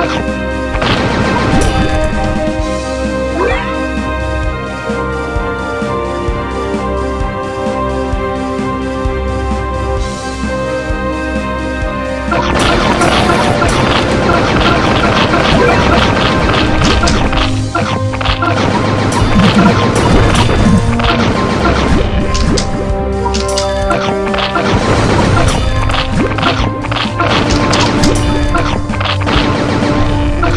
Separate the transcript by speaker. Speaker 1: 啊。